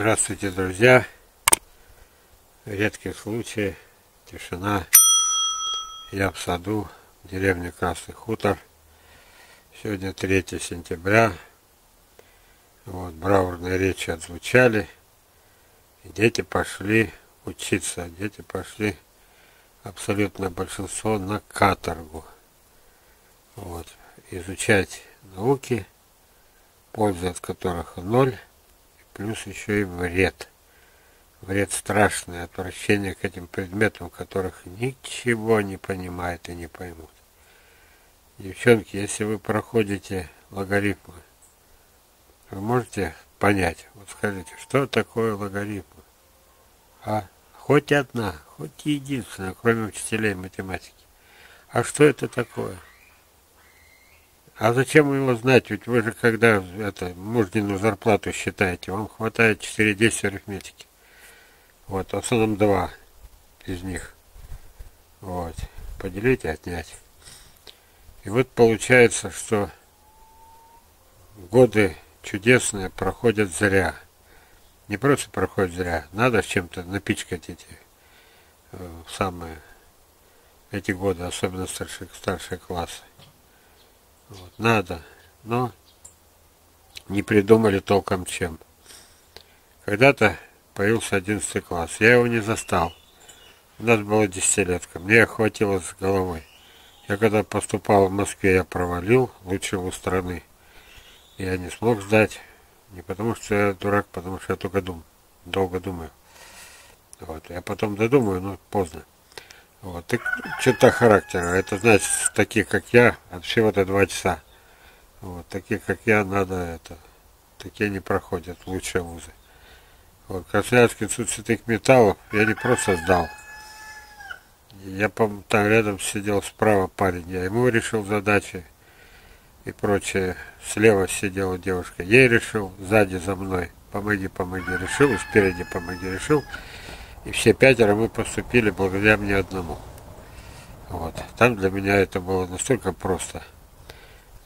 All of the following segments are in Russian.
Здравствуйте, друзья! Редкий случай, тишина. Я в саду, в деревне Красный Хутор. Сегодня 3 сентября. Вот, браурные речи отзвучали. Дети пошли учиться. Дети пошли, абсолютное большинство, на каторгу. Вот, изучать науки, польза от которых ноль плюс еще и вред. Вред страшный, отвращение к этим предметам, которых ничего не понимают и не поймут. Девчонки, если вы проходите логарифмы, вы можете понять, вот скажите, что такое логарифмы? А? Хоть одна, хоть единственная, кроме учителей математики. А что это такое? А зачем его знать? Ведь вы же когда это мужнину зарплату считаете, вам хватает 4-10 арифметики. Вот, в основном два из них. Вот. Поделить и отнять. И вот получается, что годы чудесные проходят зря. Не просто проходят зря, надо чем-то напичкать эти э, самые эти годы, особенно старшие, старшие классы. Вот, надо, но не придумали толком чем. Когда-то появился 11 класс. Я его не застал. У нас была десятилетка. Мне охватило с головой. Я когда поступал в Москве, я провалил лучшего страны. Я не смог сдать. Не потому что я дурак, потому что я только дум, долго думаю. Вот. Я потом додумаю, но поздно. Вот. И черта характера. Это значит, такие как я, от всего-то два часа. Вот. Такие как я, надо это. Такие не проходят лучшие вузы. Вот. Красноярский институт святых металлов я не просто сдал. Я, там рядом сидел справа парень. Я ему решил задачи и прочее. Слева сидела девушка. Ей решил, сзади за мной. Помоги, помоги, решил. Спереди помоги, решил. И все пятеро мы поступили благодаря мне одному. Вот. Там для меня это было настолько просто.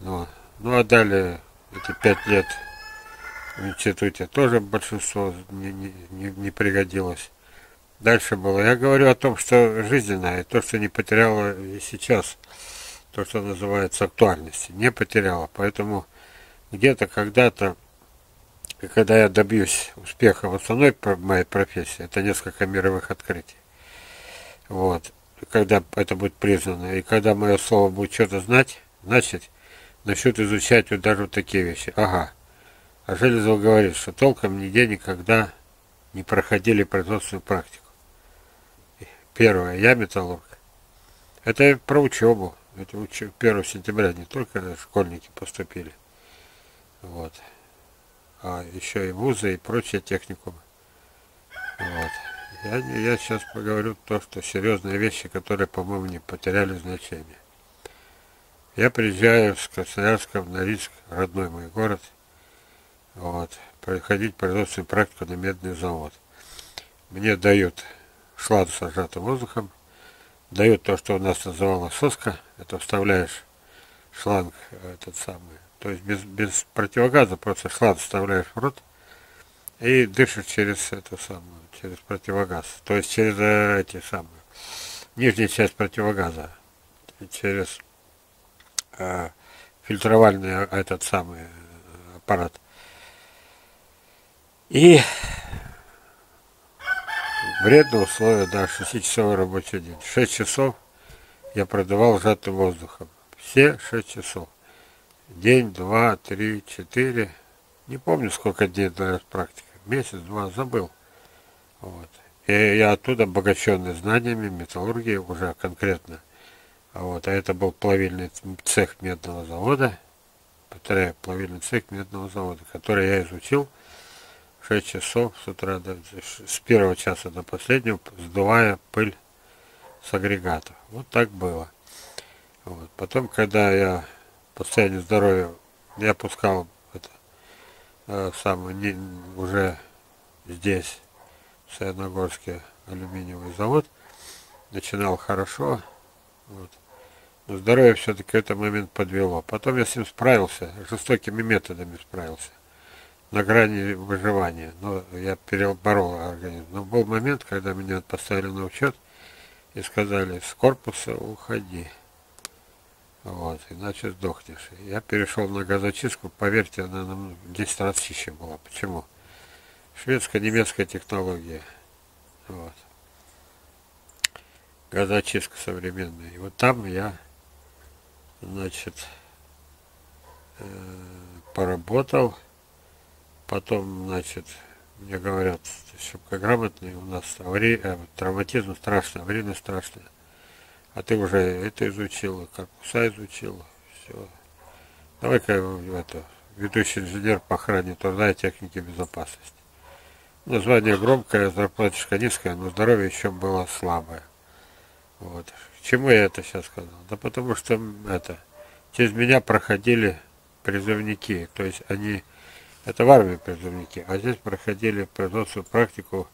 Ну, ну а далее эти пять лет в институте тоже большинство не, не, не, пригодилось. Дальше было. Я говорю о том, что жизненное, то, что не потеряла и сейчас, то, что называется актуальности, не потеряла. Поэтому где-то когда-то и когда я добьюсь успеха в основной моей профессии, это несколько мировых открытий. Вот. И когда это будет признано, и когда мое слово будет что-то знать, значит, начнут изучать вот даже вот такие вещи. Ага. А Железов говорит, что толком нигде никогда не проходили производственную практику. Первое. Я металлург. Это про учебу. Это 1 сентября не только школьники поступили. Вот а еще и вузы и прочие техникумы. Вот. Я, я сейчас поговорю то, что серьезные вещи, которые, по-моему, не потеряли значение. Я приезжаю с Красноярска в Норильск, родной мой город, вот, проходить производственную практику на медный завод. Мне дают шланг с сжатым воздухом, дают то, что у нас называлось соска, это вставляешь шланг этот самый то есть без, без противогаза, просто шланг вставляешь в рот и дышишь через эту самую, через противогаз. То есть через э, эти самые, нижняя часть противогаза, через э, фильтровальный э, этот самый э, аппарат. И вредные условия, да, 6-часовой рабочий день. 6 часов я продавал сжатым воздухом. Все 6 часов день, два, три, четыре. Не помню, сколько дней длилась практика. Месяц, два, забыл. Вот. И я оттуда обогащенный знаниями металлургии уже конкретно. Вот. А это был плавильный цех медного завода. Повторяю, плавильный цех медного завода, который я изучил 6 часов с утра до, с первого часа до последнего, сдувая пыль с агрегатов. Вот так было. Вот. Потом, когда я по состоянию здоровья я пускал это э, самый не, уже здесь, в Саяногорске, алюминиевый завод. Начинал хорошо. Вот. Но здоровье все-таки в этот момент подвело. Потом я с ним справился, жестокими методами справился. на грани выживания. Но я переборол организм. Но был момент, когда меня поставили на учет и сказали, с корпуса уходи. Вот, иначе сдохнешь. Я перешел на газочистку, поверьте, она нам 10 раз чище была. Почему? Шведско-немецкая технология. Вот. Газочистка современная. И вот там я, значит, э, поработал. Потом, значит, мне говорят, шибко грамотный, у нас аварий, э, травматизм страшный, аварийный страшный. А ты уже это изучил, корпуса изучил, все. Давай-ка это, ведущий инженер по охране труда и техники безопасности. Название громкое, зарплаточка низкая, но здоровье еще было слабое. Вот. Чему я это сейчас сказал? Да потому что это, через меня проходили призывники, то есть они, это в армии призывники, а здесь проходили производственную практику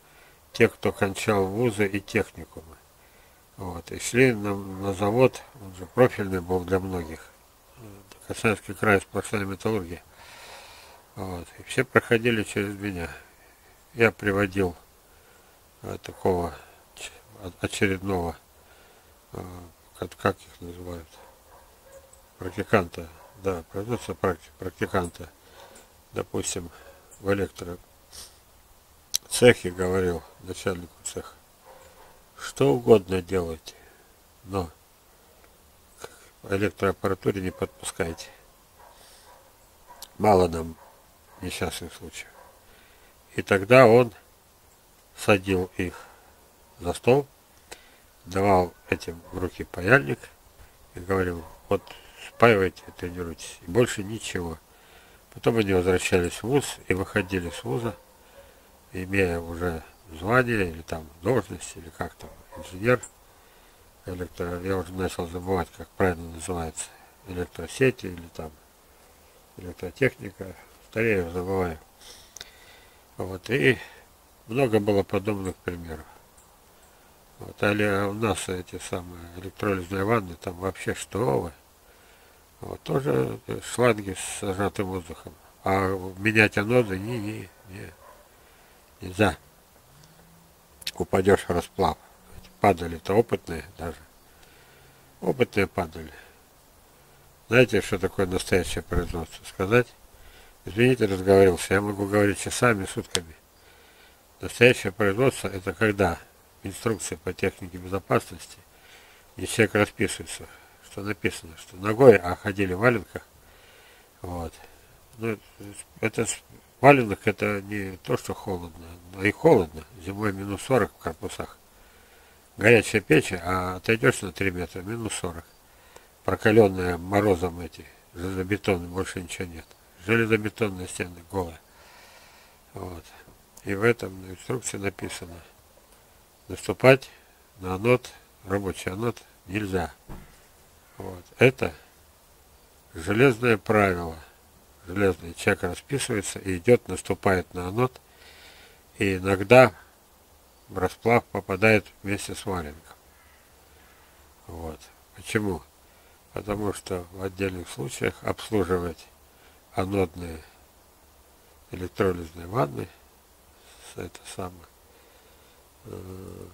те, кто кончал вузы и техникумы. Вот, и шли на, на завод, он же профильный был для многих, Красноярский край сплошная металлургия. Вот, и все проходили через меня. Я приводил а, такого очередного, а, как, как их называют, практиканта, да, производство практи, практиканта, допустим, в электро цехе говорил начальнику цеха, что угодно делайте, но к электроаппаратуре не подпускайте. Мало нам несчастных случаев. И тогда он садил их за стол, давал этим в руки паяльник и говорил, вот спаивайте, тренируйтесь, и больше ничего. Потом они возвращались в ВУЗ и выходили с ВУЗа, имея уже звание или там должность, или как там, инженер, электро, я уже начал забывать, как правильно называется, электросети или там электротехника, старею, забываю. Вот, и много было подобных примеров. Вот, а у нас эти самые электролизные ванны, там вообще что вы? Вот, тоже шланги с сжатым воздухом. А менять аноды не, не, не, нельзя упадешь в расплав. Падали-то опытные даже. Опытные падали. Знаете, что такое настоящее производство? Сказать? Извините, разговорился. Я могу говорить часами, сутками. Настоящее производство – это когда инструкция по технике безопасности, где человек расписывается, что написано, что ногой, а ходили в валенках. Вот. Ну, это валенок это не то, что холодно, но и холодно. Зимой минус 40 в корпусах. Горячая печь, а отойдешь на 3 метра, минус 40. Прокаленные морозом эти, железобетонные, больше ничего нет. Железобетонные стены, голые. Вот. И в этом на инструкции написано, наступать на анод, рабочий анод нельзя. Вот. Это железное правило – железный человек расписывается и идет, наступает на анод, и иногда в расплав попадает вместе с валенком. Вот. Почему? Потому что в отдельных случаях обслуживать анодные электролизные ванны, это самое, э,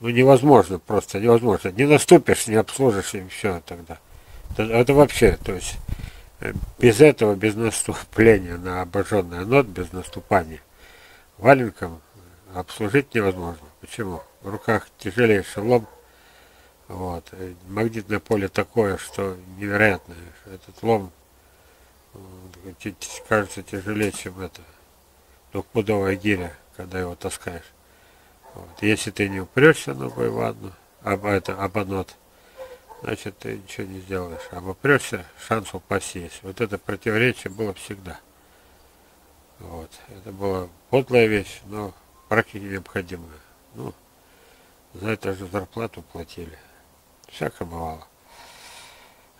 ну невозможно, просто невозможно. Не наступишь, не обслужишь, и все тогда. Это вообще, то есть без этого, без наступления на обожженный анод, без наступания, валенком обслужить невозможно. Почему? В руках тяжелейший лом, вот, магнитное поле такое, что невероятное. Этот лом кажется тяжелее, чем это двухпудовая гиря, когда его таскаешь. Вот. Если ты не упрешься ногой в ванну, об, это, об анод, значит ты ничего не сделаешь. Обопрешься, шанс упасть есть. Вот это противоречие было всегда. Вот. Это была подлая вещь, но практике необходимая. Ну, за это же зарплату платили. Всяко бывало.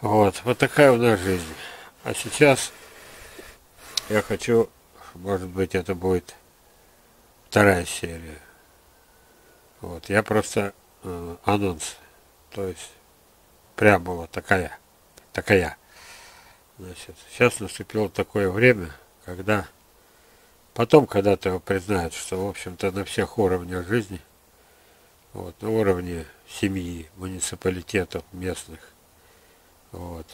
Вот. Вот такая у нас жизнь. А сейчас я хочу, может быть, это будет вторая серия. Вот. Я просто э, анонс. То есть преамбула такая, такая. Значит, сейчас наступило такое время, когда Потом когда-то его признают, что, в общем-то, на всех уровнях жизни, вот, на уровне семьи, муниципалитетов местных, вот,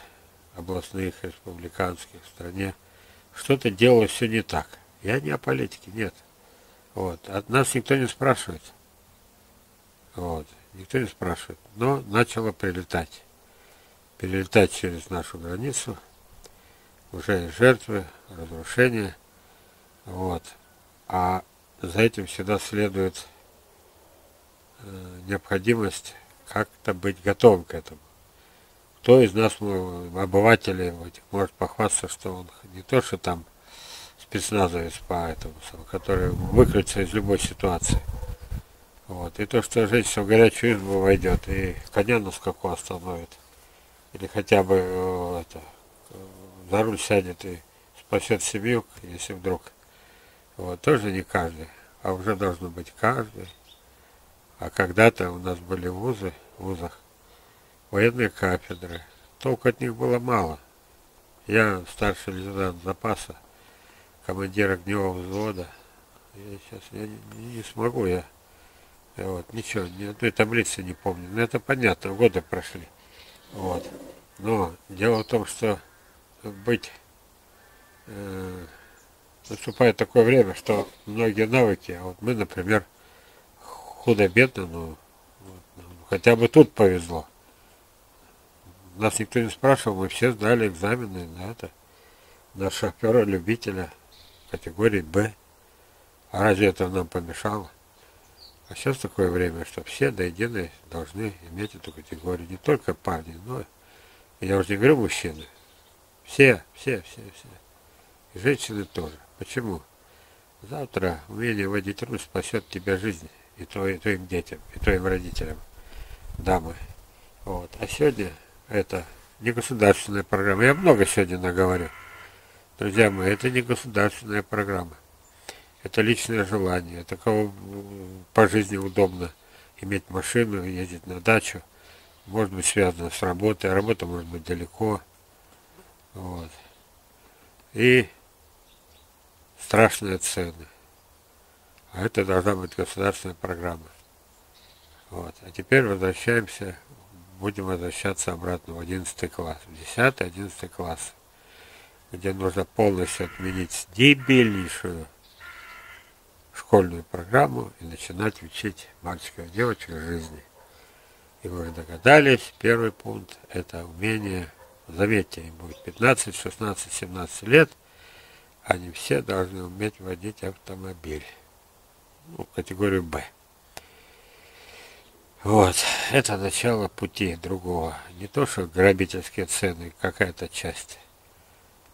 областных, республиканских, в стране, что-то делалось все не так. Я не о политике, нет. Вот. От нас никто не спрашивает. Вот. Никто не спрашивает. Но начало прилетать. Перелетать через нашу границу. Уже жертвы, разрушения. Вот. А за этим всегда следует э, необходимость как-то быть готовым к этому. Кто из нас, обывателей, может похвастаться, что он не то, что там спецназовец по этому, который выкрутится из любой ситуации. Вот. И то, что женщина в горячую избу войдет и коня на скаку остановит, или хотя бы э, это, за руль сядет и спасет семью, если вдруг. Вот, тоже не каждый, а уже должно быть каждый. А когда-то у нас были вузы, в вузах, военные кафедры. Толку от них было мало. Я старший лейтенант запаса, командир огневого взвода. Я сейчас я не, не смогу, я, я вот ничего, ни одной таблицы не помню. Но это понятно, годы прошли. Вот. Но дело в том, что быть э, наступает такое время, что многие навыки, а вот мы, например, худо-бедно, но вот, ну, хотя бы тут повезло. Нас никто не спрашивал, мы все сдали экзамены на это, на шофера-любителя категории Б. А разве это нам помешало? А сейчас такое время, что все до единой должны иметь эту категорию. Не только парни, но, я уже не говорю мужчины. Все, все, все, все. И женщины тоже. Почему? Завтра умение водить руль спасет тебе жизнь. И, и твоим детям, и твоим родителям. Дамы. Вот. А сегодня это не государственная программа. Я много сегодня наговорю. Друзья мои, это не государственная программа. Это личное желание. Это кого по жизни удобно иметь машину, ездить на дачу. Может быть связано с работой. А работа может быть далеко. Вот. И страшные цены. А это должна быть государственная программа. Вот. А теперь возвращаемся будем возвращаться обратно в 11 класс, в 10-11 класс, где нужно полностью отменить дебильнейшую школьную программу и начинать учить мальчиков и девочек жизни. И вы догадались, первый пункт – это умение, заметьте, им будет 15, 16, 17 лет, они все должны уметь водить автомобиль, ну, категорию «Б». Вот, это начало пути другого. Не то, что грабительские цены, какая-то часть.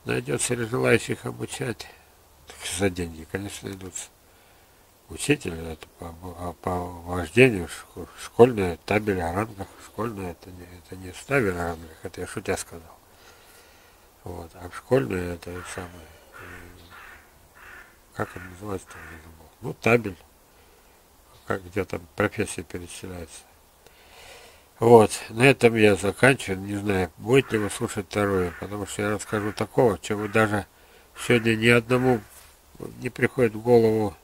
Найдется ли желающих обучать за деньги, конечно, идутся. Учитель это по, по вождению, школьная табель о рангах, школьная это не, это не табель о рангах, это я шутя сказал. Вот, а школьная это самое, как он называется. Ну, табель как где там профессия перечисляется. Вот, на этом я заканчиваю. Не знаю, будете ли вы слушать второе, потому что я расскажу такого, чего даже сегодня ни одному не приходит в голову,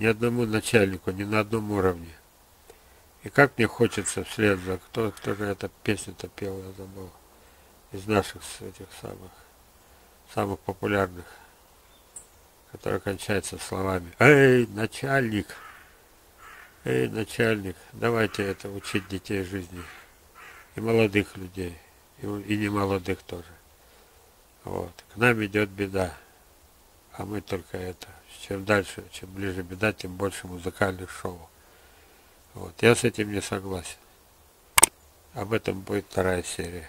ни одному начальнику, ни на одном уровне. И как мне хочется вслед за... Кто, кто же эта песня-то пел, я забыл. Из наших этих самых, самых популярных, которая кончается словами «Эй, начальник!» Эй, начальник, давайте это учить детей жизни. И молодых людей, и, и не молодых тоже. Вот. К нам идет беда. А мы только это. Чем дальше, чем ближе беда, тем больше музыкальных шоу. Вот. Я с этим не согласен. Об этом будет вторая серия.